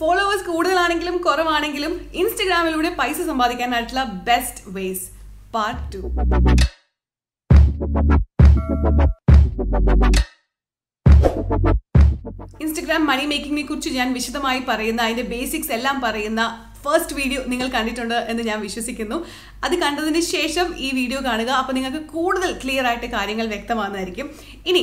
Followers കൂടുതലാണെങ്കിലും കുറവാണെങ്കിലും ഇൻസ്റ്റഗ്രാമിലൂടെ പൈസ സമ്പാദിക്കാനായിട്ടുള്ള best ways part two Instagram money മേക്കിങ്ങിനെ കുറിച്ച് ഞാൻ വിശദമായി പറയുന്ന അതിന്റെ ബേസിക്സ് എല്ലാം പറയുന്ന ഫസ്റ്റ് വീഡിയോ നിങ്ങൾ കണ്ടിട്ടുണ്ട് എന്ന് ഞാൻ വിശ്വസിക്കുന്നു. അത് കണ്ടതിന് ശേഷം ഈ വീഡിയോ കാണുക. അപ്പോൾ നിങ്ങൾക്ക് കൂടുതൽ ക്ലിയർ ആയിട്ട് കാര്യങ്ങൾ വ്യക്തമാകുന്നതായിരിക്കും. ഇനി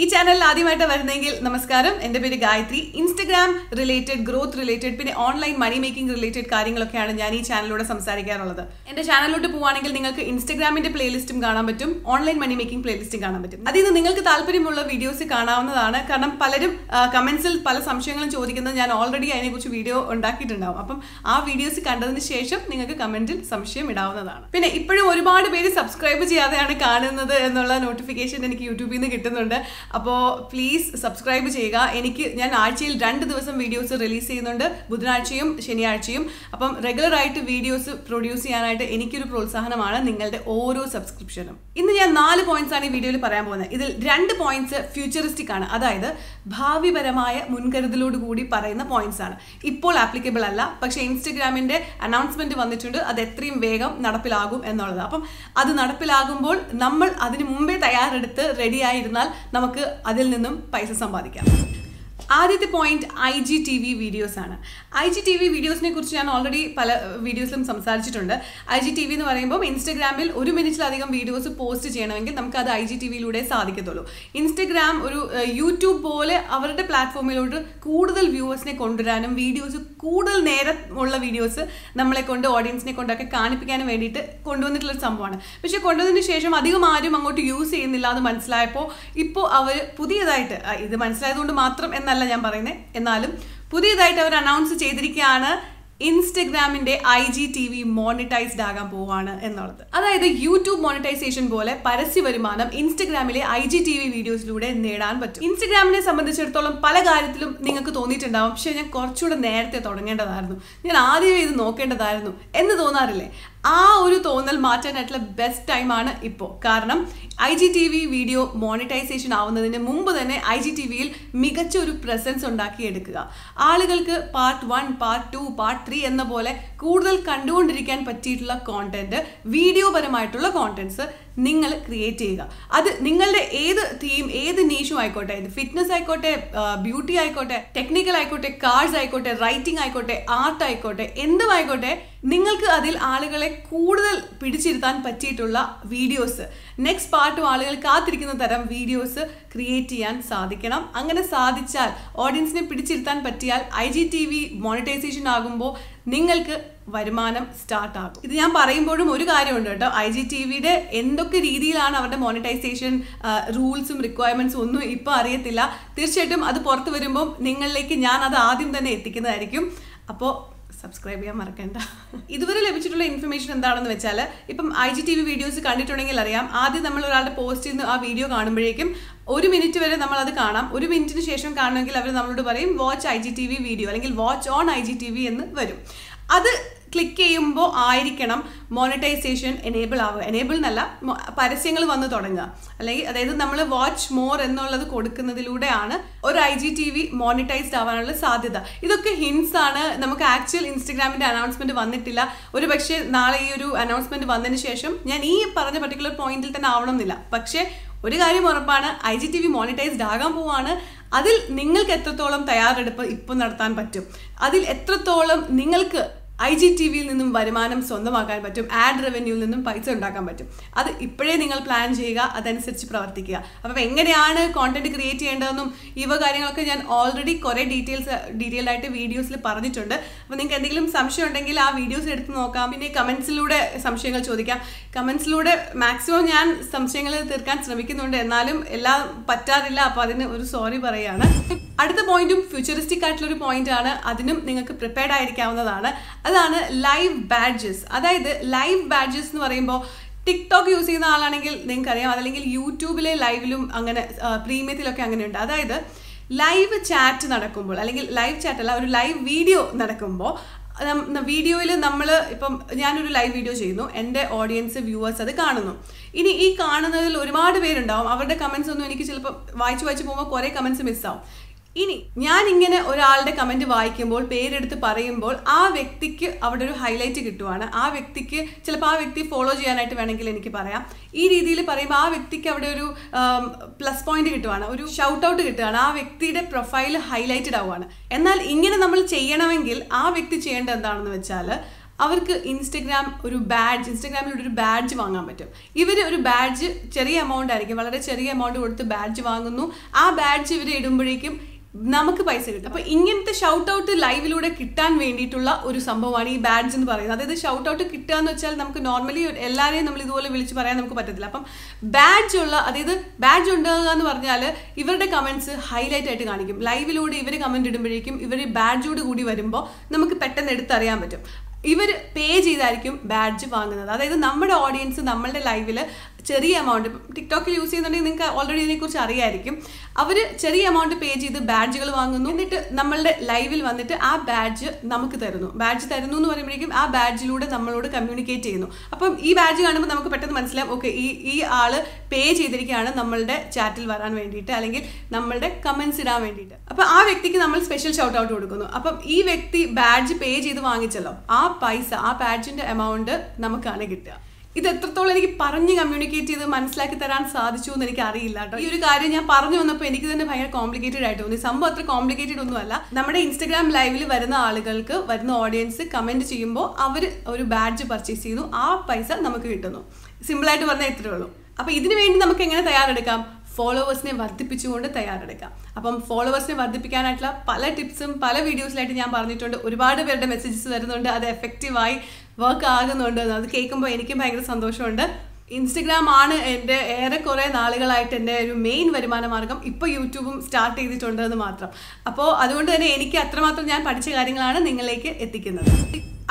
ഈ ചാനലിൽ ആദ്യമായിട്ട് വരുന്നെങ്കിൽ നമസ്കാരം. എന്റെ പേര് Gayathri. Instagram related growth related പിന്നെ ഓൺലൈൻ മണി മേക്കിംഗ് റിലേറ്റഡ് കാര്യങ്ങളൊക്കെയാണ് ഞാൻ ഈ ചാനലിലൂടെ സംസാരിക്കാറുള്ളത്. എന്റെ ചാനലിലോട്ട് പോവുകയാണെങ്കിൽ നിങ്ങൾക്ക് ഇൻസ്റ്റഗ്രാമിന്റെ പ്ലേലിസ്റ്റും കാണാൻ പറ്റും. ഓൺലൈൻ മണി മേക്കിംഗ് പ്ലേലിസ്റ്റും കാണാൻ പറ്റും. അതിൽ നിന്ന് നിങ്ങൾക്ക് താല്പര്യമുള്ള വീഡിയോസ് കാണാവുന്നതാണ്. കാരണം പലരും കമന്റ്സിൽ പല സംശയങ്ങളും ചോദിക്കുന്നത് ഞാൻ ഓൾറെഡി അതിനെക്കുറിച്ച് വീഡിയോ ഉണ്ടാക്കിയിട്ടുണ്ടാവും. അപ്പം ആ വീഡിയോസ് കണ്ടതിന് ശേഷം നിങ്ങൾക്ക് കമന്റിൽ സംശയം ഇടാവുന്നതാണ്. പിന്നെ ഇപ്പോഴും ഒരുപാട് പേര് സബ്സ്ക്രൈബ് ചെയ്യാതെയാണ് കാണുന്നത് എന്നുള്ള നോട്ടിഫിക്കേഷൻ എനിക്ക് യൂട്യൂബിൽ നിന്ന് കിട്ടുന്നുണ്ട്. അപ്പോൾ പ്ലീസ് സബ്സ്ക്രൈബ് ചെയ്യുക. എനിക്ക് ഞാൻ ആഴ്ചയിൽ രണ്ട് ദിവസം വീഡിയോസ് റിലീസ് ചെയ്യുന്നുണ്ട്. ബുധനാഴ്ചയും ശനിയാഴ്ചയും. അപ്പം റെഗുലറായിട്ട് വീഡിയോസ് പ്രൊഡ്യൂസ് ചെയ്യാനായിട്ട് എനിക്കൊരു പ്രോത്സാഹനമാണ് നിങ്ങളുടെ ഓരോ സബ്സ്ക്രിപ്ഷനും ഇന്ന് ഞാൻ നാല് പോയിന്റ്സ് ആണ് ഈ വീഡിയോയിൽ പറയാൻ പോകുന്നത്. ഇതിൽ രണ്ട് പോയിന്റ്സ് ഫ്യൂച്ചറിസ്റ്റിക് ആണ്. അതായത് ഭാവിപരമായ മുൻകരുതലോട് കൂടി പറയുന്ന പോയിന്റ്സ് ആണ്. ഇപ്പോൾ ആപ്ലിക്കബിൾ അല്ല. പക്ഷെ ഇൻസ്റ്റഗ്രാമിന്റെ അനൗൺസ്മെന്റ് വന്നിട്ടുണ്ട്. അത് എത്രയും വേഗം നടപ്പിലാകും എന്നുള്ളത്. അപ്പം അത് നടപ്പിലാകുമ്പോൾ നമ്മൾ അതിനു മുമ്പേ തയ്യാറെടുത്ത് റെഡി ആയിരുന്നാൽ നമുക്ക് അതിൽ നിന്നും പൈസ സമ്പാദിക്കാം. ആദ്യത്തെ point I G T V videos ആണ്. ഐ ജി ടി വി വീഡിയോസിനെ കുറിച്ച് ഞാൻ ഓൾറെഡി പല വീഡിയോസിലും സംസാരിച്ചിട്ടുണ്ട്. ഐ ജി ടി വി എന്ന് പറയുമ്പോൾ ഇൻസ്റ്റഗ്രാമിൽ ഒരു മിനിറ്റിലധികം വീഡിയോസ് പോസ്റ്റ് ചെയ്യണമെങ്കിൽ നമുക്ക് അത് ഐ ജി ടി വിയിലൂടെ സാധിക്കത്തുള്ളൂ. ഇൻസ്റ്റഗ്രാം ഒരു യൂട്യൂബ് പോലെ അവരുടെ പ്ലാറ്റ്ഫോമിലോട്ട് കൂടുതൽ വ്യൂവേഴ്സിനെ കൊണ്ടുവരാനും വീഡിയോസ് കൂടുതൽ നേരമുള്ള വീഡിയോസ് നമ്മളെ കൊണ്ട് ഓഡിയൻസിനെ കൊണ്ടൊക്കെ കാണിപ്പിക്കാനും വേണ്ടിയിട്ട് കൊണ്ടുവന്നിട്ടുള്ള സംഭവമാണ്. പക്ഷേ കൊണ്ടുവന്നതിന് ശേഷം അധികം ആരും അങ്ങോട്ട് യൂസ് ചെയ്യുന്നില്ല എന്ന് മനസ്സിലായപ്പോൾ ഇപ്പോൾ അവർ പുതിയതായിട്ട് ഇത് മനസ്സിലായതുകൊണ്ട് മാത്രം എന്നല്ല ഞാൻ പറയുന്നത് എന്നാലും പുതിയതായിട്ട് അവർ അനൗൺസ് ചെയ്തിരിക്കുകയാണ് ഇൻസ്റ്റഗ്രാമിന്റെ I G T V monetised ആകാൻ പോവാണ് എന്നുള്ളത്. അതായത് യൂട്യൂബ് മോണിറ്റൈസേഷൻ പോലെ പരസ്യ വരുമാനം ഇൻസ്റ്റഗ്രാമിലെ ഐ ജി ടി വി വീഡിയോസിലൂടെ നേടാൻ പറ്റും. ഇൻസ്റ്റഗ്രാമിനെ സംബന്ധിച്ചിടത്തോളം പല കാര്യത്തിലും നിങ്ങൾക്ക് തോന്നിയിട്ടുണ്ടാവും. പക്ഷെ ഞാൻ കുറച്ചുകൂടെ നേരത്തെ തുടങ്ങേണ്ടതായിരുന്നു. ഞാൻ ആദ്യമേ ഇത് നോക്കേണ്ടതായിരുന്നു എന്ന് തോന്നാറില്ലേ? ആ ഒരു തോന്നൽ മാറ്റാനായിട്ടുള്ള ബെസ്റ്റ് ടൈമാണ് ഇപ്പോൾ കാരണം I G T V video monetisation ആവുന്നതിന് മുമ്പ് തന്നെ ഐ ജി ടി വിയിൽ മികച്ച ഒരു പ്രസൻസ് ഉണ്ടാക്കിയെടുക്കുക. ആളുകൾക്ക് part one part two part three എന്ന പോലെ കൂടുതൽ കണ്ടുകൊണ്ടിരിക്കാൻ പറ്റിയിട്ടുള്ള കോണ്ടന്റ് വീഡിയോ പരമായിട്ടുള്ള കോണ്ടന്റ്സ് നിങ്ങൾ ക്രിയേറ്റ് ചെയ്യുക. അത് നിങ്ങളുടെ ഏത് തീം ഏത് നീഷും ആയിക്കോട്ടെ ഇത് ഫിറ്റ്നസ് ആയിക്കോട്ടെ ബ്യൂട്ടി ആയിക്കോട്ടെ ടെക്നിക്കൽ ആയിക്കോട്ടെ കാർഡ്സ് ആയിക്കോട്ടെ റൈറ്റിംഗ് ആയിക്കോട്ടെ ആർട്ട് ആയിക്കോട്ടെ എന്തും ആയിക്കോട്ടെ നിങ്ങൾക്ക് അതിൽ ആളുകളെ കൂടുതൽ പിടിച്ചിരുത്താൻ പറ്റിയിട്ടുള്ള വീഡിയോസ് നെക്സ്റ്റ് പാർട്ടും ആളുകൾ കാത്തിരിക്കുന്ന തരം വീഡിയോസ് ക്രിയേറ്റ് ചെയ്യാൻ സാധിക്കണം. അങ്ങനെ സാധിച്ചാൽ ഓഡിയൻസിനെ പിടിച്ചിരുത്താൻ പറ്റിയാൽ I G T V monetisation ആകുമ്പോൾ നിങ്ങൾക്ക് വരുമാനം സ്റ്റാർട്ട് ആകും. ഇത് ഞാൻ പറയുമ്പോഴും ഒരു കാര്യമുണ്ട് കേട്ടോ. ഐ ജി ടി വിയുടെ എന്തൊക്കെ രീതിയിലാണ് അവരുടെ മോണിറ്റൈസേഷൻ റൂൾസും റിക്വയർമെന്റ്സും ഒന്നും ഇപ്പോൾ അറിയത്തില്ല. തീർച്ചയായിട്ടും അത് പുറത്ത് വരുമ്പോൾ നിങ്ങളിലേക്ക് ഞാൻ അത് ആദ്യം തന്നെ എത്തിക്കുന്നതായിരിക്കും. അപ്പോൾ സബ്സ്ക്രൈബ് ചെയ്യാൻ മറക്കണ്ട. ഇതുവരെ ലഭിച്ചിട്ടുള്ള ഇൻഫർമേഷൻ എന്താണെന്ന് വെച്ചാൽ ഇപ്പം I G T V videos കണ്ടിട്ടുണ്ടെങ്കിൽ അറിയാം. ആദ്യം നമ്മൾ ഒരാളുടെ പോസ്റ്റ് ചെയ്യുന്ന ആ വീഡിയോ കാണുമ്പോഴേക്കും ഒരു മിനിറ്റ് വരെ നമ്മൾ അത് കാണാം. ഒരു മിനിറ്റിന് ശേഷം കാണുമെങ്കിൽ അവർ നമ്മളോട് പറയും watch I G T V video അല്ലെങ്കിൽ watch on I G T V എന്ന് വരും. അത് ക്ലിക്ക് ചെയ്യുമ്പോൾ ആയിരിക്കണം മോണിറ്റൈസേഷൻ എനേബിൾ ആവുക. എനേബിൾ എന്നല്ല പരസ്യങ്ങൾ വന്ന് തുടങ്ങുക. അല്ലെങ്കിൽ അതായത് നമ്മൾ വാച്ച് മോർ എന്നുള്ളത് കൊടുക്കുന്നതിലൂടെയാണ് ഒരു I G T V monetised ആവാനുള്ള സാധ്യത. ഇതൊക്കെ ഹിൻസ് ആണ്. നമുക്ക് ആക്ച്വൽ ഇൻസ്റ്റഗ്രാമിന്റെ അനൗൺസ്മെന്റ് വന്നിട്ടില്ല. ഒരു പക്ഷേ നാളെ ഈ ഒരു അനൗൺസ്മെന്റ് വന്നതിന് ശേഷം ഞാൻ ഈ പറഞ്ഞ പർട്ടിക്കുലർ പോയിന്റിൽ തന്നെ ആവണം എന്നില്ല പക്ഷേ ഒരു കാര്യം ഉറപ്പാണ് I G T V monetised ആകാൻ പോവാണ്. അതിൽ നിങ്ങൾക്ക് എത്രത്തോളം തയ്യാറെടുപ്പ് ഇപ്പം നടത്താൻ പറ്റും? അതിൽ എത്രത്തോളം നിങ്ങൾക്ക് ഐ ജി ടി വിയിൽ നിന്നും വരുമാനം സ്വന്തമാക്കാൻ പറ്റും ആഡ് റവന്യൂവിൽ നിന്നും പൈസ ഉണ്ടാക്കാൻ പറ്റും. അത് ഇപ്പോഴേ നിങ്ങൾ പ്ലാൻ ചെയ്യുക അതനുസരിച്ച് പ്രവർത്തിക്കുക. അപ്പം എങ്ങനെയാണ് കോണ്ടന്റ് ക്രിയേറ്റ് ചെയ്യേണ്ടതെന്നും ഇവ കാര്യങ്ങളൊക്കെ ഞാൻ ഓൾറെഡി കുറേ ഡീറ്റെയിൽസ് ഡീറ്റെയിൽഡ് ആയിട്ട് വീഡിയോസിൽ പറഞ്ഞിട്ടുണ്ട്. അപ്പോൾ നിങ്ങൾക്ക് എന്തെങ്കിലും സംശയം ഉണ്ടെങ്കിൽ ആ വീഡിയോസ് എടുത്ത് നോക്കാം. പിന്നെ കമൻസിലൂടെ സംശയങ്ങൾ ചോദിക്കാം. കമൻസിലൂടെ മാക്സിമം ഞാൻ സംശയങ്ങൾ തീർക്കാൻ ശ്രമിക്കുന്നുണ്ട്. എന്നാലും എല്ലാം പറ്റാറില്ല. അപ്പോൾ അതിന് ഒരു സോറി പറയുകയാണ് അടുത്ത പോയിന്റും ഫ്യൂച്ചറിസ്റ്റിക് ആയിട്ടുള്ള ഒരു പോയിന്റ് ആണ്. അതിനും നിങ്ങൾക്ക് പ്രിപ്പയർഡ് ആയിരിക്കാവുന്നതാണ്. അതാണ് ലൈവ് ബാഡ്ജസ് അതായത് ലൈവ് ബാഡ്ജസ് എന്ന് പറയുമ്പോൾ ടിക്ടോക്ക് യൂസ് ചെയ്യുന്ന ആളാണെങ്കിൽ നിങ്ങൾക്കറിയാം. അതല്ലെങ്കിൽ യൂട്യൂബിലെ ലൈവിലും അങ്ങനെ പ്രീമിയത്തിലൊക്കെ അങ്ങനെയുണ്ട്. അതായത് ലൈവ് ചാറ്റ് നടക്കുമ്പോൾ അല്ലെങ്കിൽ ലൈവ് ചാറ്റ് അല്ല ഒരു ലൈവ് വീഡിയോ നടക്കുമ്പോൾ വീഡിയോയിൽ നമ്മൾ ഇപ്പം ഞാനൊരു ലൈവ് വീഡിയോ ചെയ്യുന്നു. എന്റെ ഓഡിയൻസ് വ്യൂവേഴ്സ് അത് കാണുന്നു. ഇനി ഈ കാണുന്നതിൽ ഒരുപാട് പേരുണ്ടാവും. അവരുടെ കമൻസ് ഒന്നും എനിക്ക് ചിലപ്പോൾ വായിച്ച് വായിച്ച് പോകുമ്പോൾ കുറേ കമൻസ് മിസ്സാവും ഇനി ഞാൻ ഇങ്ങനെ ഒരാളുടെ കമന്റ് വായിക്കുമ്പോൾ പേരെടുത്ത് പറയുമ്പോൾ ആ വ്യക്തിക്ക് അവിടെ ഒരു ഹൈലൈറ്റ് കിട്ടുവാണ്. ആ വ്യക്തിക്ക് ചിലപ്പോൾ ആ വ്യക്തി ഫോളോ ചെയ്യാനായിട്ട് വേണമെങ്കിൽ എനിക്ക് പറയാം. ഈ രീതിയിൽ പറയുമ്പോൾ ആ വ്യക്തിക്ക് അവിടെ ഒരു പ്ലസ് പോയിന്റ് കിട്ടുവാണ്. ഒരു ഷൗട്ട് ഔട്ട് കിട്ടുകയാണ് ആ വ്യക്തിയുടെ പ്രൊഫൈൽ ഹൈലൈറ്റഡ് ആവുകയാണ് എന്നാൽ ഇങ്ങനെ നമ്മൾ ചെയ്യണമെങ്കിൽ ആ വ്യക്തി ചെയ്യേണ്ടത് എന്താണെന്ന് വെച്ചാൽ അവർക്ക് ഇൻസ്റ്റഗ്രാം ഒരു ബാഡ്ജ് ഇൻസ്റ്റഗ്രാമിലൂടെ ഒരു ബാഡ്ജ് വാങ്ങാൻ പറ്റും. ഇവർ ഒരു ബാഡ്ജ് ചെറിയ എമൗണ്ട് ആയിരിക്കും. വളരെ ചെറിയ എമൗണ്ട് കൊടുത്ത് ബാഡ്ജ് വാങ്ങുന്നു. ആ ബാഡ്ജ് ഇവർ ഇടുമ്പോഴേക്കും നമുക്ക് പൈസ കിട്ടും. അപ്പൊ ഇങ്ങനത്തെ ഷൗട്ട് ഔട്ട് ലൈവിലൂടെ കിട്ടാൻ വേണ്ടിയിട്ടുള്ള ഒരു സംഭവമാണ് ഈ ബാഡ്ജ് എന്ന് പറയുന്നത്. അതായത് ഷൗട്ട് ഔട്ട് കിട്ടുക എന്ന് വെച്ചാൽ നമുക്ക് നോർമലി എല്ലാവരെയും നമ്മൾ ഇതുപോലെ വിളിച്ച് പറയാൻ നമുക്ക് പറ്റത്തില്ല. അപ്പം ബാഡ്ജ് ഉള്ള അതായത് ബാഡ്ജ് ഉണ്ടാകുക എന്ന് പറഞ്ഞാൽ ഇവരുടെ കമന്റ്സ് ഹൈലൈറ്റ് ആയിട്ട് കാണിക്കും. ലൈവിലൂടെ ഇവർ കമന്റ് ഇടുമ്പോഴേക്കും ഇവർ ബാഡ്ജോട് കൂടി വരുമ്പോൾ നമുക്ക് പെട്ടെന്ന് എടുത്തറിയാൻ പറ്റും. ഇവർ പേ ചെയ്തായിരിക്കും ബാഡ്ജ് വാങ്ങുന്നത്. അതായത് നമ്മുടെ ഓഡിയൻസ് നമ്മളുടെ ലൈവിൽ ചെറിയ എമൗണ്ട് ടിക്ടോക്കിൽ യൂസ് ചെയ്യുന്നുണ്ടെങ്കിൽ നിങ്ങൾക്ക് ഓൾറെഡി ഇതിനെക്കുറിച്ച് അറിയായിരിക്കും. അവർ ചെറിയ എമൗണ്ട് പേ ചെയ്ത് ബാഡ്ജുകൾ വാങ്ങുന്നു. എന്നിട്ട് നമ്മളുടെ ലൈവിൽ വന്നിട്ട് ആ ബാഡ്ജ് നമുക്ക് തരുന്നു. ബാഡ്ജ് തരുന്നു എന്ന് പറയുമ്പോഴേക്കും ആ ബാഡ്ജിലൂടെ നമ്മളോട് കമ്മ്യൂണിക്കേറ്റ് ചെയ്യുന്നു. അപ്പം ഈ ബാഡ്ജ് കാണുമ്പോൾ നമുക്ക് പെട്ടെന്ന് മനസ്സിലാവും ഓക്കെ ഈ ഈ ആൾ പേ ചെയ്തിരിക്കുകയാണ് നമ്മളുടെ ചാറ്റിൽ വരാൻ വേണ്ടിയിട്ട് അല്ലെങ്കിൽ നമ്മളുടെ കമൻസ് ഇടാൻ വേണ്ടിയിട്ട്. അപ്പം ആ വ്യക്തിക്ക് നമ്മൾ സ്പെഷ്യൽ ഷൗട്ട് ഔട്ട് കൊടുക്കുന്നു. അപ്പം ഈ വ്യക്തി ബാഡ്ജ് പേ ചെയ്ത് വാങ്ങിച്ചല്ലോ. ആ പൈസ ആ ബാഡ്ജിന്റെ എമൗണ്ട് നമുക്കാണ് കിട്ടുക. ഇത് എത്രത്തോളം എനിക്ക് പറഞ്ഞ് കമ്മ്യൂണിക്കേറ്റ് ചെയ്ത് മനസ്സിലാക്കി തരാൻ സാധിച്ചു എന്ന് എനിക്ക് അറിയില്ല കേട്ടോ. ഈ ഒരു കാര്യം ഞാൻ പറഞ്ഞു വന്നപ്പോൾ എനിക്ക് തന്നെ ഭയങ്കര കോംപ്ലിക്കേറ്റഡ് ആയിട്ട് തോന്നി. സംഭവം അത്ര കോംപ്ലിക്കേറ്റഡ് ഒന്നുമല്ല. നമ്മുടെ ഇൻസ്റ്റാഗ്രാം ലൈവിൽ വരുന്ന ആളുകൾക്ക് വരുന്ന ഓഡിയൻസ് കമന്റ് ചെയ്യുമ്പോൾ അവർ ഒരു ബാഡ്ജ് പർച്ചേസ് ചെയ്യുന്നു. ആ പൈസ നമുക്ക് കിട്ടുന്നു. സിമ്പിളായിട്ട് പറഞ്ഞാൽ ഇത്രയേ ഉള്ളൂ. അപ്പോൾ ഇതിനു വേണ്ടി നമുക്ക് എങ്ങനെ തയ്യാറെടുക്കാം? ഫോളോവേഴ്സിനെ വർദ്ധിപ്പിച്ചുകൊണ്ട് തയ്യാറെടുക്കാം. അപ്പം ഫോളോവേഴ്സിനെ വർദ്ധിപ്പിക്കാനായിട്ടുള്ള പല ടിപ്സും പല വീഡിയോസിലായിട്ട് ഞാൻ പറഞ്ഞിട്ടുണ്ട്. ഒരുപാട് പേരുടെ മെസ്സേജസ് വരുന്നുണ്ട്. അത് എഫക്റ്റീവായി വർക്ക് ആകുന്നുണ്ട് അത് കേൾക്കുമ്പോൾ എനിക്കും ഭയങ്കര സന്തോഷമുണ്ട്. ഇൻസ്റ്റഗ്രാം ആണ് എന്റെ ഏറെ കുറേ നാളുകളായിട്ട് എന്റെ ഒരു മെയിൻ വരുമാന മാർഗം. ഇപ്പോൾ യൂട്യൂബും സ്റ്റാർട്ട് ചെയ്തിട്ടുണ്ട് എന്ന് മാത്രം. അപ്പോൾ അതുകൊണ്ട് തന്നെ എനിക്ക് അത്രമാത്രം ഞാൻ പഠിച്ച കാര്യങ്ങളാണ് നിങ്ങളിലേക്ക് എത്തിക്കുന്നത്.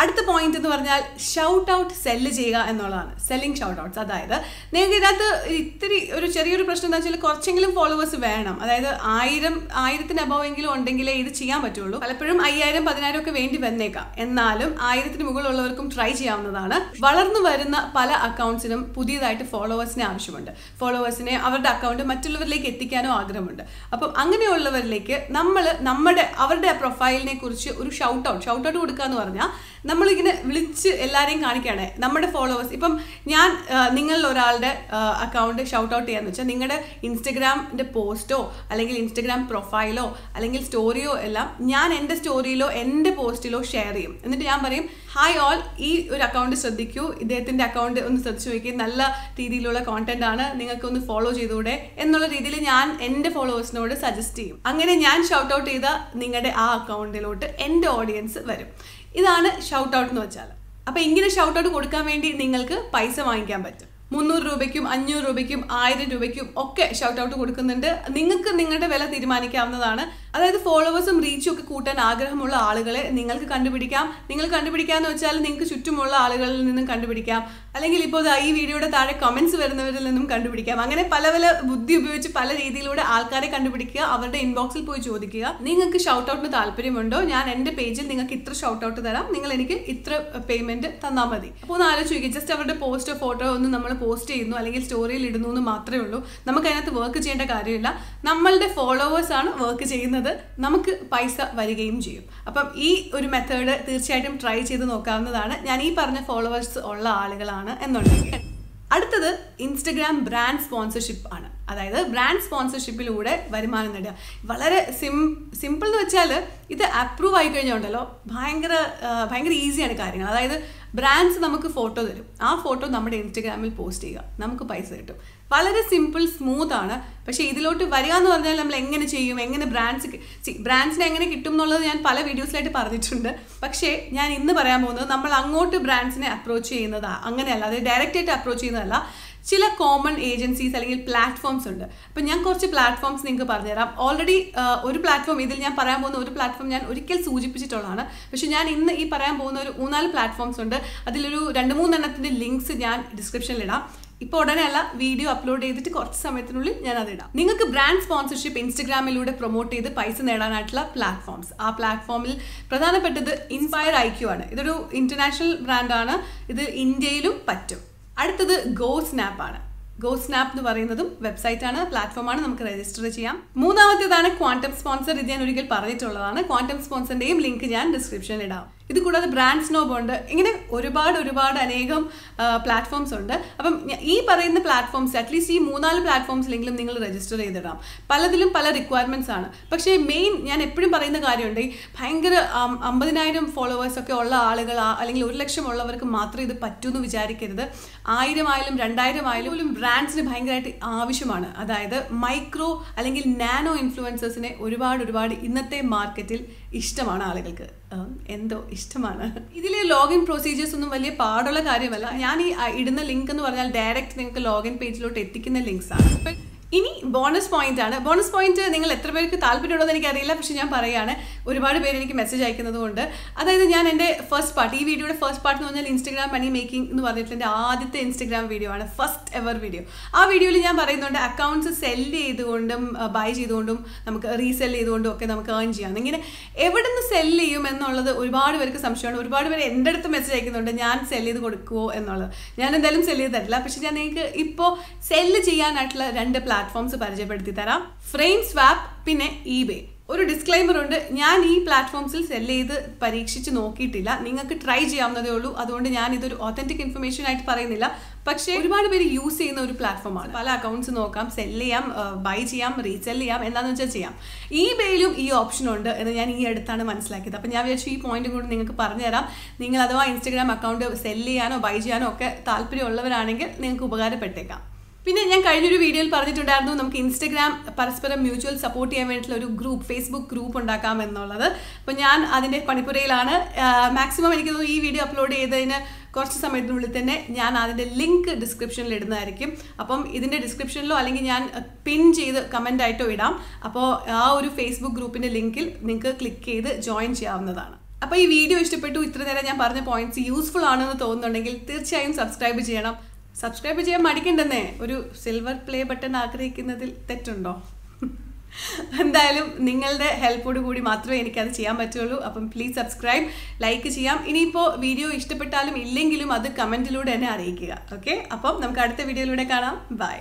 അടുത്ത പോയിന്റ് എന്ന് പറഞ്ഞാൽ ഷൗട്ട് ഔട്ട് സെല്ല് ചെയ്യുക എന്നുള്ളതാണ്. സെല്ലിംഗ് ഷൗട്ട് ഔട്ട്സ് അതായത് നിങ്ങൾക്ക് ഇതിനകത്ത് ഇത്തിരി ഒരു ചെറിയൊരു പ്രശ്നം എന്താ വെച്ചാൽ കുറച്ചെങ്കിലും ഫോളോവേഴ്സ് വേണം. അതായത് ആയിരം ആയിരത്തിന് എങ്കിലും ഉണ്ടെങ്കിലേ ഇത് ചെയ്യാൻ പറ്റുള്ളൂ. പലപ്പോഴും അയ്യായിരം പതിനായിരം ഒക്കെ വേണ്ടി വന്നേക്കാം. എന്നാലും ആയിരത്തിന് മുകളിലുള്ളവർക്കും ട്രൈ ചെയ്യാവുന്നതാണ്. വളർന്നു വരുന്ന പല അക്കൗണ്ട്സിനും പുതിയതായിട്ട് ഫോളോവേഴ്സിനെ ആവശ്യമുണ്ട്. ഫോളോവേഴ്സിനെ അവരുടെ അക്കൗണ്ട് മറ്റുള്ളവരിലേക്ക് എത്തിക്കാനോ ആഗ്രഹമുണ്ട്. അപ്പം അങ്ങനെയുള്ളവരിലേക്ക് നമ്മൾ നമ്മുടെ അവരുടെ പ്രൊഫൈലിനെ കുറിച്ച് ഒരു ഷൗട്ട് ഔട്ട് ഷൗട്ട് ഔട്ട് കൊടുക്കുക എന്ന് പറഞ്ഞാൽ നമ്മളിങ്ങനെ വിളിച്ച് എല്ലാവരെയും കാണിക്കുകയാണ്. നമ്മുടെ ഫോളോവേഴ്സ് ഇപ്പം ഞാൻ നിങ്ങളിൽ ഒരാളുടെ അക്കൗണ്ട് ഷൗട്ട് ഔട്ട് ചെയ്യാന്ന് വെച്ചാൽ നിങ്ങളുടെ ഇൻസ്റ്റഗ്രാമിന്റെ പോസ്റ്റോ അല്ലെങ്കിൽ ഇൻസ്റ്റഗ്രാം പ്രൊഫൈലോ അല്ലെങ്കിൽ സ്റ്റോറിയോ എല്ലാം ഞാൻ എന്റെ സ്റ്റോറിയിലോ എന്റെ പോസ്റ്റിലോ ഷെയർ ചെയ്യും. എന്നിട്ട് ഞാൻ പറയും ഹായ് ഓൾ ഈ ഒരു അക്കൗണ്ട് ശ്രദ്ധിക്കൂ. ഇദ്ദേഹത്തിന്റെ അക്കൗണ്ട് ഒന്ന് ശ്രദ്ധിച്ചു നോക്കി. നല്ല രീതിയിലുള്ള കോണ്ടന്റ് ആണ് നിങ്ങൾക്ക് ഒന്ന് ഫോളോ ചെയ്തുകൂടെ? എന്നുള്ള രീതിയിൽ ഞാൻ എന്റെ ഫോളോവേഴ്സിനോട് സജസ്റ്റ് ചെയ്യും. അങ്ങനെ ഞാൻ ഷൗട്ട് ഔട്ട് ചെയ്ത നിങ്ങളുടെ ആ അക്കൗണ്ടിലോട്ട് എന്റെ ഓഡിയൻസ് വരും. ഇതാണ് ഷൗട്ട് ഔട്ട് എന്ന് വെച്ചാൽ അപ്പൊ ഇങ്ങനെ ഷൗട്ട് ഔട്ട് കൊടുക്കാൻ വേണ്ടി നിങ്ങൾക്ക് പൈസ വാങ്ങിക്കാൻ പറ്റും. മുന്നൂറ് രൂപയ്ക്കും അഞ്ഞൂറ് രൂപയ്ക്കും ആയിരം രൂപയ്ക്കും ഒക്കെ ഷൗട്ട് ഔട്ട് കൊടുക്കുന്നുണ്ട്. നിങ്ങൾക്ക് നിങ്ങളുടെ വില തീരുമാനിക്കാവുന്നതാണ് അതായത് ഫോളോവേഴ്സും റീച്ചും ഒക്കെ കൂട്ടാൻ ആഗ്രഹമുള്ള ആളുകളെ നിങ്ങൾക്ക് കണ്ടുപിടിക്കാം. നിങ്ങൾ കണ്ടുപിടിക്കാന്ന് വെച്ചാൽ നിങ്ങൾക്ക് ചുറ്റുമുള്ള ആളുകളിൽ നിന്നും കണ്ടുപിടിക്കാം. അല്ലെങ്കിൽ ഇപ്പോൾ ഈ വീഡിയോയുടെ താഴെ കമൻസ് വരുന്നവരിൽ നിന്നും കണ്ടുപിടിക്കാം. അങ്ങനെ പല പല ബുദ്ധി ഉപയോഗിച്ച് പല രീതിയിലൂടെ ആൾക്കാരെ കണ്ടുപിടിക്കുക അവരുടെ ഇൻബോക്സിൽ പോയി ചോദിക്കുക. നിങ്ങൾക്ക് ഷൗട്ട് ഔട്ടിന് താല്പര്യമുണ്ടോ? ഞാൻ എന്റെ പേജിൽ നിങ്ങൾക്ക് ഇത്ര ഷൗട്ട് ഔട്ട് തരാം. നിങ്ങൾ എനിക്ക് ഇത്ര പേയ്മെന്റ് തന്നാൽ മതി. അപ്പോൾ ഒന്ന് ആലോചിക്കുക. ജസ്റ്റ് അവരുടെ പോസ്റ്റോ ഫോട്ടോ ഒന്നും നമ്മൾ പോസ്റ്റ് ചെയ്യുന്നു അല്ലെങ്കിൽ സ്റ്റോറിയിൽ ഇടുന്നു എന്ന് മാത്രമേ ഉള്ളൂ. നമുക്ക് അതിനകത്ത് വർക്ക് ചെയ്യേണ്ട കാര്യമില്ല. നമ്മളുടെ ഫോളോവേഴ്സ് ആണ് വർക്ക് ചെയ്യുന്നത്. നമുക്ക് പൈസ വരികയും ചെയ്യും. അപ്പം ഈ ഒരു മെത്തേഡ് തീർച്ചയായിട്ടും ട്രൈ ചെയ്ത് നോക്കാവുന്നതാണ്. ഞാൻ ഈ പറഞ്ഞ ഫോളോവേഴ്സ് ഉള്ള ആളുകളാണ് എന്നുണ്ടെങ്കിൽ. അടുത്തത് ഇൻസ്റ്റഗ്രാം ബ്രാൻഡ് സ്പോൺസർഷിപ്പ് ആണ്. അതായത് ബ്രാൻഡ് സ്പോൺസർഷിപ്പിലൂടെ വരുമാനം നേടുക. വളരെ സിം സിമ്പിൾ എന്ന് വെച്ചാൽ ഇത് അപ്രൂവ് ആയി കഴിഞ്ഞുണ്ടല്ലോ ഭയങ്കര ഭയങ്കര ഈസിയാണ് കാര്യങ്ങൾ. അതായത് ബ്രാൻഡ്സ് നമുക്ക് ഫോട്ടോ തരും. ആ ഫോട്ടോ നമ്മുടെ ഇൻസ്റ്റഗ്രാമിൽ പോസ്റ്റ് ചെയ്യുക. നമുക്ക് പൈസ കിട്ടും. വളരെ സിമ്പിൾ സ്മൂത്ത് ആണ്. പക്ഷേ ഇതിലോട്ട് വരിക എന്ന് പറഞ്ഞാൽ നമ്മൾ എങ്ങനെ ചെയ്യും? എങ്ങനെ ബ്രാൻഡ്സ് ബ്രാൻഡ്സിനെ എങ്ങനെ കിട്ടും എന്നുള്ളത് ഞാൻ പല വീഡിയോസിലായിട്ട് പറഞ്ഞിട്ടുണ്ട്. പക്ഷേ ഞാൻ ഇന്ന് പറയാൻ പോകുന്നത് നമ്മൾ അങ്ങോട്ട് ബ്രാൻഡ്സിനെ അപ്രോച്ച് ചെയ്യുന്നതാണ് അങ്ങനെയല്ല അതായത് ഡയറക്റ്റായിട്ട് അപ്രോച്ച് ചെയ്യുന്നതല്ല. ചില കോമൺ ഏജൻസീസ് അല്ലെങ്കിൽ പ്ലാറ്റ്ഫോംസ് ഉണ്ട്. അപ്പം ഞാൻ കുറച്ച് പ്ലാറ്റ്ഫോംസ് നിങ്ങൾക്ക് പറഞ്ഞുതരാം. ഓൾറെഡി ഒരു പ്ലാറ്റ്ഫോം ഇതിൽ ഞാൻ പറയാൻ പോകുന്ന ഒരു പ്ലാറ്റ്ഫോം ഞാൻ ഒരിക്കൽ സൂചിപ്പിച്ചിട്ടുള്ളതാണ്. പക്ഷെ ഞാൻ ഇന്ന് ഈ പറയാൻ പോകുന്ന ഒരു മൂന്നാൽ പ്ലാറ്റ്ഫോംസ് ഉണ്ട്. അതിലൊരു രണ്ട് മൂന്നെണ്ണത്തിന്റെ ലിങ്ക്സ് ഞാൻ ഡിസ്ക്രിപ്ഷനിൽ ഇടാം. ഇപ്പോൾ ഉടനെ അല്ല വീഡിയോ അപ്ലോഡ് ചെയ്തിട്ട് കുറച്ച് സമയത്തിനുള്ളിൽ ഞാൻ അത് ഇടാം. നിങ്ങൾക്ക് ബ്രാൻഡ് സ്പോൺസർഷിപ്പ് ഇൻസ്റ്റഗ്രാമിലൂടെ പ്രൊമോട്ട് ചെയ്ത് പൈസ നേടാനായിട്ടുള്ള പ്ലാറ്റ്ഫോംസ് ആ പ്ലാറ്റ്ഫോമിൽ പ്രധാനപ്പെട്ടത് ഇൻസ്പയർ ഐക്യു ആണ്. ഇതൊരു ഇന്റർനാഷണൽ ബ്രാൻഡാണ് ഇത് ഇന്ത്യയിലും പറ്റും. അടുത്തത് ഗോ സ്നാപ്പ് ആണ്. ഗോ സ്നാപ്പ് എന്ന് പറയുന്നതും വെബ്സൈറ്റ് വെബ്സൈറ്റാണ് പ്ലാറ്റ്ഫോമാണ് നമുക്ക് രജിസ്റ്റർ ചെയ്യാം. മൂന്നാമത്തേതാണ് ക്വാണ്ടം സ്പോൺസർ ഇത് ഞാൻ ഒരിക്കൽ പറഞ്ഞിട്ടുള്ളതാണ്. ക്വാണ്ടം സ്പോൺസറിന്റെയും ലിങ്ക് ഞാൻ ഡിസ്ക്രിപ്ഷനിൽ ഇടാം. ഇത് കൂടാതെ ബ്രാൻഡ് സ്നോബ് ഉണ്ട്. ഇങ്ങനെ ഒരുപാട് ഒരുപാട് അനേകം പ്ലാറ്റ്ഫോംസ് ഉണ്ട്. അപ്പം ഈ പറയുന്ന പ്ലാറ്റ്ഫോംസ് അറ്റ്ലീസ്റ്റ് ഈ മൂന്നാൽ പ്ലാറ്റ്ഫോംസിലെങ്കിലും നിങ്ങൾ രജിസ്റ്റർ ചെയ്തിടാം. പലതിലും പല റിക്വയർമെന്റ്സ് ആണ്. പക്ഷേ മെയിൻ ഞാൻ എപ്പോഴും പറയുന്ന കാര്യമുണ്ട് ഭയങ്കര അമ്പതിനായിരം ഫോളോവേഴ്സ് ഒക്കെ ഉള്ള ആളുകൾ അല്ലെങ്കിൽ ഒരു ലക്ഷം ഉള്ളവർക്ക് മാത്രമേ ഇത് പറ്റൂ എന്ന് വിചാരിക്കരുത്. ആയിരം ആയാലും രണ്ടായിരം ആയാലും ബ്രാൻഡ്സിന് ഭയങ്കരമായിട്ട് ആവശ്യമാണ്. അതായത് മൈക്രോ അല്ലെങ്കിൽ നാനോ ഇൻഫ്ലുവൻസേഴ്സിനെ ഒരുപാട് ഒരുപാട് ഇന്നത്തെ മാർക്കറ്റിൽ ഇഷ്ടമാണ് ആളുകൾക്ക്. എന്തോ ഇഷ്ടമാണ്. ഇതിലെ ലോഗിൻ പ്രൊസീജിയേഴ്സ് ഒന്നും വലിയ പാടുള്ള കാര്യമല്ല. ഞാൻ ഈ ഇടുന്ന ലിങ്ക് എന്ന് പറഞ്ഞാൽ ഡയറക്റ്റ് നിങ്ങൾക്ക് ലോഗിൻ പേജിലോട്ട് എത്തിക്കുന്ന ലിങ്ക്സ് ആണ്. ഇനി ബോണസ് പോയിന്റ് ആണ്. ബോണസ് പോയിന്റ് നിങ്ങൾ എത്ര പേർക്ക് താല്പര്യമുള്ളതെന്ന് എനിക്കറിയില്ല. പക്ഷെ ഞാൻ പറയാണ് ഒരുപാട് പേര് എനിക്ക് മെസ്സേജ് അയക്കുന്നത് കൊണ്ട്. അതായത് ഞാൻ എന്റെ ഫസ്റ്റ് പാർട്ട് ഈ വീഡിയോയുടെ ഫസ്റ്റ് പാർട്ട് എന്ന് പറഞ്ഞാൽ ഇൻസ്റ്റഗ്രാം മണി മേക്കിംഗ് എന്ന് പറഞ്ഞിട്ട് എന്റെ ആദ്യത്തെ ഇൻസ്റ്റഗ്രാം വീഡിയോ ആണ് ഫസ്റ്റ് എവർ വീഡിയോ ആ വീഡിയോയിൽ ഞാൻ പറയുന്നുണ്ട് അക്കൗണ്ട്സ് സെൽ ചെയ്തുകൊണ്ടും ബൈ ചെയ്തുകൊണ്ടും നമുക്ക് റീസെൽ ചെയ്തുകൊണ്ടും ഒക്കെ നമുക്ക് ഏൺ ചെയ്യാം. ഇങ്ങനെ എവിടെ നിന്ന് സെൽ ചെയ്യും എന്നുള്ളത് ഒരുപാട് പേർക്ക് സംശയമാണ്. ഒരുപാട് പേര് എന്റെ അടുത്ത് മെസ്സേജ് അയക്കുന്നുണ്ട് ഞാൻ സെൽ ചെയ്ത് കൊടുക്കുമോ എന്നുള്ളത്. ഞാൻ എന്തായാലും സെൽ ചെയ്ത് തരില്ല. പക്ഷെ ഞാൻ നിങ്ങൾക്ക് ഇപ്പോൾ സെല്ല് ചെയ്യാനായിട്ടുള്ള രണ്ട് പ്ലാറ്റ്ഫോംസ് പരിചയപ്പെടുത്തി തരാം ഫ്രെയിം സ്വാപ്പ് പിന്നെ ഇബേ ഒരു ഡിസ്ക്ലൈമർ ഉണ്ട് ഞാൻ ഈ പ്ലാറ്റ്ഫോംസിൽ സെല്ല് ചെയ്ത് പരീക്ഷിച്ച് നോക്കിയിട്ടില്ല. നിങ്ങൾക്ക് ട്രൈ ചെയ്യാവുന്നതേ ഉള്ളൂ. അതുകൊണ്ട് ഞാൻ ഇതൊരു ഒത്തന്റിക് ഇൻഫർമേഷൻ ആയിട്ട് പറയുന്നില്ല. പക്ഷേ ഒരുപാട് പേര് യൂസ് ചെയ്യുന്ന ഒരു പ്ലാറ്റ്ഫോമാണ് പല അക്കൗണ്ട്സ് നോക്കാം സെല്ല് ചെയ്യാം ബൈ ചെയ്യാം റീസെൽ ചെയ്യാം എന്താണെന്ന് വെച്ചാൽ ചെയ്യാം. ഈ ബേയിലും ഈ ഓപ്ഷൻ ഉണ്ട് എന്ന് ഞാൻ ഈ അടുത്താണ് മനസ്സിലാക്കിയത്. അപ്പം ഞാൻ വിചാരിച്ചു ഈ പോയിന്റ് കൂടി നിങ്ങൾക്ക് പറഞ്ഞുതരാം. നിങ്ങൾ അഥവാ ഇൻസ്റ്റഗ്രാം അക്കൗണ്ട് സെല്ല് ചെയ്യാനോ ബൈ ചെയ്യാനോ ഒക്കെ താല്പര്യമുള്ളവരാണെങ്കിൽ നിങ്ങൾക്ക് ഉപകാരപ്പെട്ടേക്കാം. പിന്നെ ഞാൻ കഴിഞ്ഞൊരു വീഡിയോയിൽ പറഞ്ഞിട്ടുണ്ടായിരുന്നു നമുക്ക് ഇൻസ്റ്റഗ്രാം പരസ്പരം മ്യൂച്വൽ സപ്പോർട്ട് ചെയ്യാൻ വേണ്ടിയിട്ടുള്ള ഒരു ഗ്രൂപ്പ് ഫേസ്ബുക്ക് ഗ്രൂപ്പ് ഉണ്ടാക്കാം എന്നുള്ളത്. അപ്പോൾ ഞാൻ അതിന്റെ പണിപ്പുരയിലാണ്. മാക്സിമം എനിക്ക് ഈ വീഡിയോ അപ്ലോഡ് ചെയ്തതിന് കുറച്ച് സമയത്തിനുള്ളിൽ തന്നെ ഞാൻ അതിന്റെ ലിങ്ക് ഡിസ്ക്രിപ്ഷനിൽ ഇടുന്നതായിരിക്കും. അപ്പം ഇതിന്റെ ഡിസ്ക്രിപ്ഷനിലോ അല്ലെങ്കിൽ ഞാൻ പിൻ ചെയ്ത് കമന്റ് ആയിട്ടോ ഇടാം. അപ്പോൾ ആ ഒരു ഫേസ്ബുക്ക് ഗ്രൂപ്പിന്റെ ലിങ്കിൽ നിങ്ങൾക്ക് ക്ലിക്ക് ചെയ്ത് ജോയിൻ ചെയ്യാവുന്നതാണ്. അപ്പോൾ ഈ വീഡിയോ ഇഷ്ടപ്പെട്ടു ഇത്ര നേരം ഞാൻ പറഞ്ഞ പോയിന്റ്സ് യൂസ്ഫുൾ ആണെന്ന് തോന്നുന്നുണ്ടെങ്കിൽ തീർച്ചയായും സബ്സ്ക്രൈബ് ചെയ്യണം. സബ്സ്ക്രൈബ് ചെയ്യാൻ മടിക്കണ്ടെന്നേ. ഒരു സിൽവർ പ്ലേ ബട്ടൺ ആഗ്രഹിക്കുന്നതിൽ തെറ്റുണ്ടോ? എന്തായാലും നിങ്ങളുടെ ഹെൽപ്പോട് കൂടി മാത്രമേ എനിക്കത് ചെയ്യാൻ പറ്റുള്ളൂ. അപ്പം പ്ലീസ് സബ്സ്ക്രൈബ് ലൈക്ക് ചെയ്യാം. ഇനിയിപ്പോൾ വീഡിയോ ഇഷ്ടപ്പെട്ടാലും ഇല്ലെങ്കിലും അത് കമന്റിലൂടെ എന്നെ അറിയിക്കുക. ഓക്കെ അപ്പം നമുക്ക് അടുത്ത വീഡിയോയിലൂടെ കാണാം. ബൈ